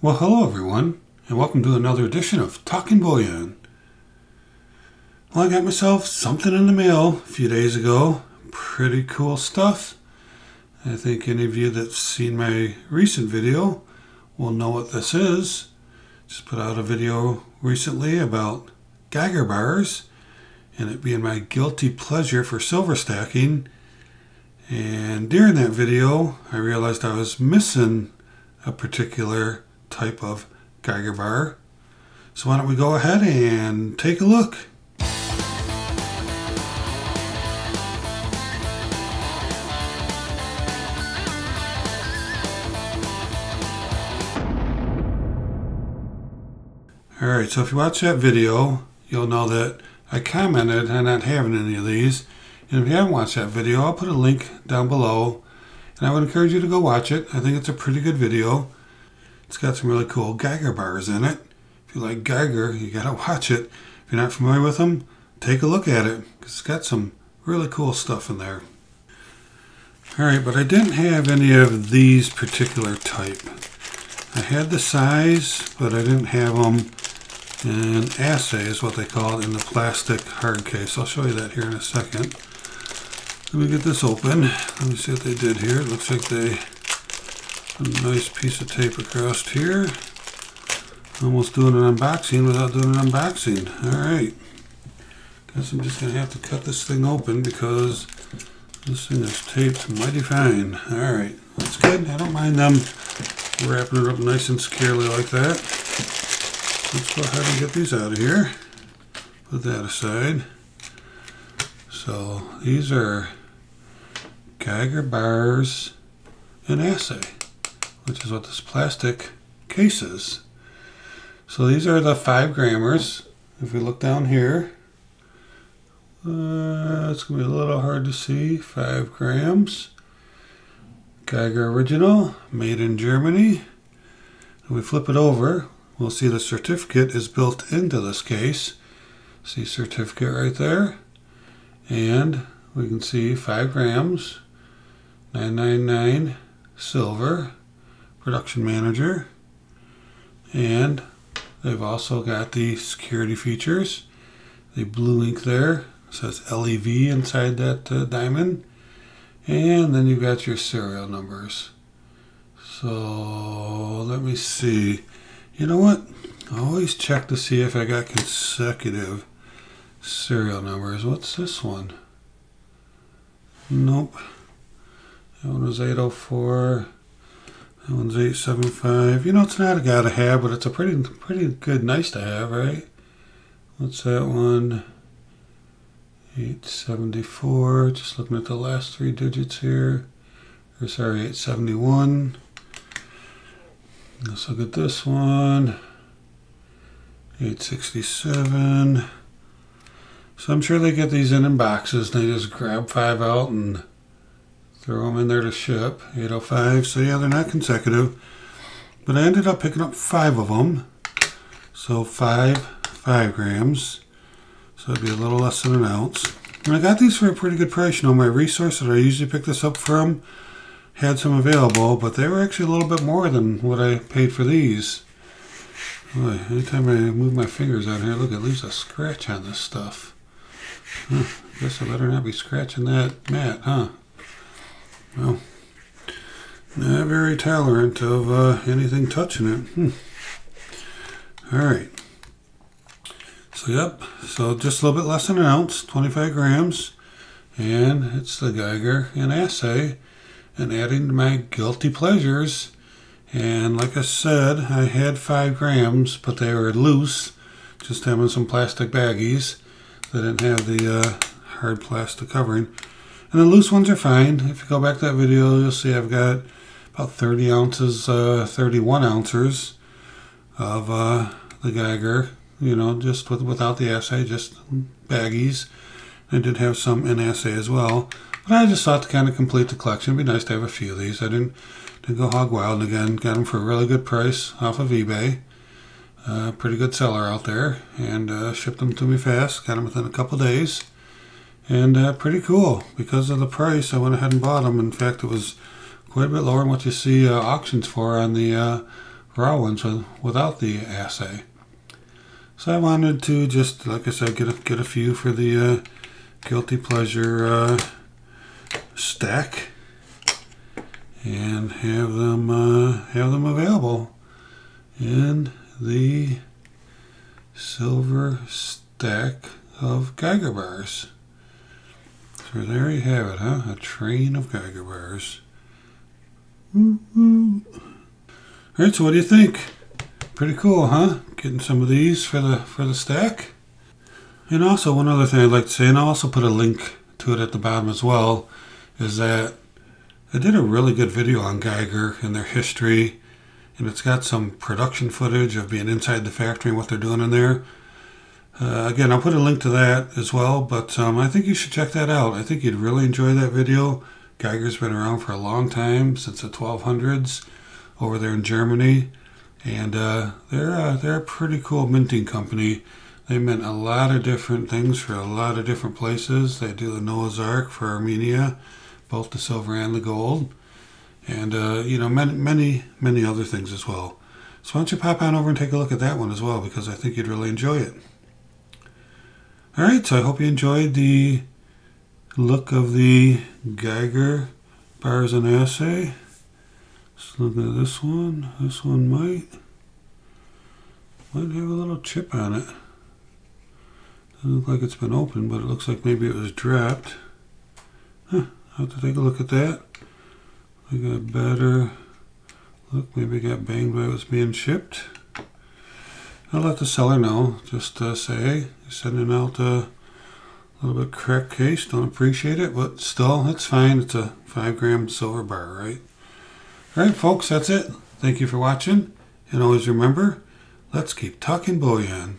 Well, hello everyone, and welcome to another edition of Talking Bullion. Well, I got myself something in the mail a few days ago. Pretty cool stuff. I think any of you that's seen my recent video will know what this is. Just put out a video recently about Geiger bars and it being my guilty pleasure for silver stacking. And during that video, I realized I was missing a particular type of Geiger bar. So why don't we go ahead and take a look. Alright, so if you watch that video, you'll know that I commented on not having any of these. And if you haven't watched that video, I'll put a link down below. And I would encourage you to go watch it. I think it's a pretty good video. It's got some really cool Geiger bars in it. If you like Geiger, you gotta watch it. If you're not familiar with them, take a look at it. Because it's got some really cool stuff in there. Alright, but I didn't have any of these particular type. I had the size, but I didn't have them in assay is what they call it in the plastic hard case. I'll show you that here in a second. Let me get this open. Let me see what they did here. It looks like they a nice piece of tape across here. Almost doing an unboxing without doing an unboxing. Alright. Guess I'm just going to have to cut this thing open because this thing is taped mighty fine. Alright. That's good. I don't mind them wrapping it up nice and securely like that. Let's go ahead and get these out of here. Put that aside. So these are Geiger bars and assay which is what this plastic case is. So these are the five gram bars. If we look down here, uh, it's going to be a little hard to see. Five grams. Geiger Original, made in Germany. If we flip it over, we'll see the certificate is built into this case. See certificate right there. And we can see 5 grams, 999 silver, production manager. And they've also got the security features. The blue ink there says LEV inside that uh, diamond. And then you've got your serial numbers. So let me see. You know what? I always check to see if I got consecutive serial numbers. What's this one? Nope. That one was 804 that one's 875. You know, it's not a gotta have, but it's a pretty pretty good nice to have, right? What's that one? 874. Just looking at the last three digits here. Or sorry, 871. Let's look at this one. 867. So I'm sure they get these in in boxes they just grab five out and throw them in there to ship. 805 so yeah they're not consecutive. But I ended up picking up five of them so five five grams. So it'd be a little less than an ounce. And I got these for a pretty good price. You know my resource that I usually pick this up from had some available but they were actually a little bit more than what I paid for these. Boy, anytime I move my fingers out here look it leaves a scratch on this stuff. Huh, guess I better not be scratching that mat huh well, not very tolerant of uh, anything touching it. Hmm. All right. So, yep. So, just a little bit less than an ounce, 25 grams. And it's the Geiger in assay. And adding to my guilty pleasures. And like I said, I had five grams, but they were loose. Just having some plastic baggies. They didn't have the uh, hard plastic covering. And the loose ones are fine. If you go back to that video, you'll see I've got about 30 ounces, uh, 31 ounces of uh, the Geiger, you know, just with, without the assay, just baggies. I did have some in assay as well. But I just thought to kind of complete the collection, it'd be nice to have a few of these. I didn't, didn't go hog wild. And again, got them for a really good price off of eBay. Uh, pretty good seller out there. And uh, shipped them to me fast. Got them within a couple days and uh, pretty cool because of the price I went ahead and bought them in fact it was quite a bit lower than what you see uh, auctions for on the uh, raw ones without the assay. So I wanted to just, like I said, get a, get a few for the uh, guilty pleasure uh, stack and have them uh, have them available in the silver stack of Geiger bars. So there you have it, huh? A train of Geiger bars. All right, so what do you think? Pretty cool, huh? Getting some of these for the for the stack. And also one other thing I'd like to say, and I'll also put a link to it at the bottom as well, is that I did a really good video on Geiger and their history, and it's got some production footage of being inside the factory and what they're doing in there. Uh, again, I'll put a link to that as well, but um, I think you should check that out. I think you'd really enjoy that video. Geiger's been around for a long time, since the 1200s, over there in Germany and uh, they're uh, they're a pretty cool minting company. They mint a lot of different things for a lot of different places. They do the Noah's Ark for Armenia, both the silver and the gold, and uh, you know many many many other things as well. So why don't you pop on over and take a look at that one as well because I think you'd really enjoy it. All right, so I hope you enjoyed the look of the Geiger bars and assay. Let's look at this one. This one might might have a little chip on it. Doesn't look like it's been opened, but it looks like maybe it was dropped. Huh, I'll have to take a look at that. We got better. Look, maybe got banged while it was being shipped. I'll let the seller know. Just uh, say, hey, sending out a little bit cracked case. Don't appreciate it, but still, it's fine. It's a five gram silver bar, right? All right, folks, that's it. Thank you for watching. And always remember, let's keep talking bullion.